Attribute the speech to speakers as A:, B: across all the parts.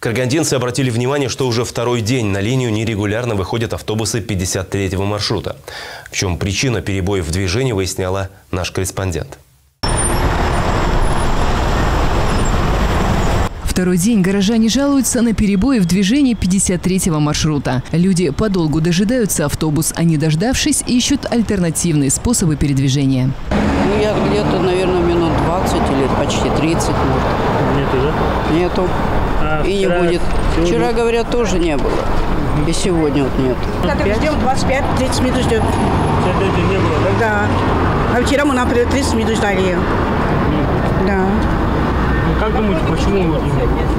A: Каргандинцы обратили внимание, что уже второй день на линию нерегулярно выходят автобусы 53-го маршрута. В чем причина перебоев в движении, выясняла наш корреспондент.
B: Второй день горожане жалуются на перебои в движении 53-го маршрута. Люди подолгу дожидаются автобус, а не дождавшись, ищут альтернативные способы передвижения.
C: Ну, я где-то, наверное, минут 20 или почти 30.
D: Нету, да?
C: Нету.
D: А
C: И не будет.
D: сегодня?
C: Вчера, говорят, тоже не было. И сегодня вот нет.
E: Когда ждем 25-30 минут ждем.
D: Сегодня не было, да?
E: Да. А вчера мы, например, 30 минут ждали ее. Да.
D: Ну, как думаете, почему вот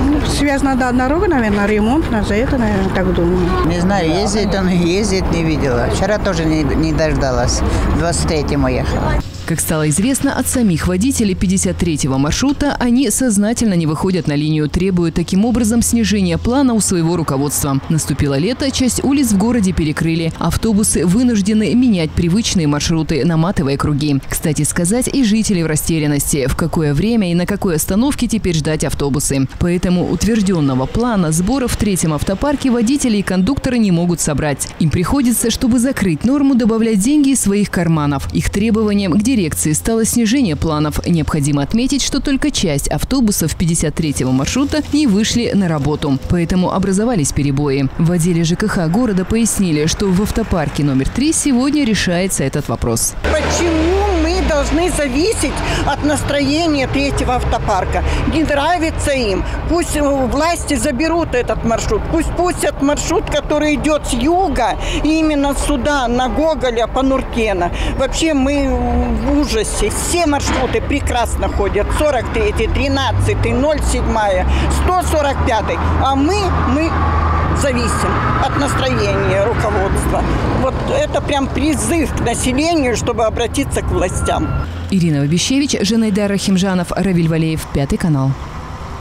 E: Ну, связана да, дорога, наверное, ремонт, на за это, наверное, так думаю.
F: Не знаю, ездит он, ездит, не видела. Вчера тоже не, не дождалась. 23-м уехала.
B: Как стало известно от самих водителей 53-го маршрута, они сознательно не выходят на линию, требуя таким образом снижения плана у своего руководства. Наступило лето, часть улиц в городе перекрыли. Автобусы вынуждены менять привычные маршруты, наматывая круги. Кстати сказать, и жители в растерянности, в какое время и на какой остановке теперь ждать автобусы. Поэтому утвержденного плана сбора в третьем автопарке водители и кондукторы не могут собрать. Им приходится, чтобы закрыть норму, добавлять деньги из своих карманов. Их требованием к дирекции стало снижение планов. Необходимо отметить, что только часть автобусов 53-го маршрута не вышли на работу. Поэтому образовались перебои. В отделе ЖКХ города пояснили, что в автопарке номер 3 сегодня решается этот вопрос.
G: Почему должны зависеть от настроения третьего автопарка? Не нравится им. Пусть э, власти заберут этот маршрут. Пусть пустят маршрут, который идет с юга, именно сюда, на Гоголя, по Нуркена. Вообще мы в ужасе. Все маршруты прекрасно ходят. 43, 13, 07, 145. А мы, мы зависим от настроения руководства. Вот это прям призыв к населению, чтобы обратиться к властям.
B: Ирина Вабищевич, Жанайдар Рахимжанов, Равиль Валеев, Пятый канал.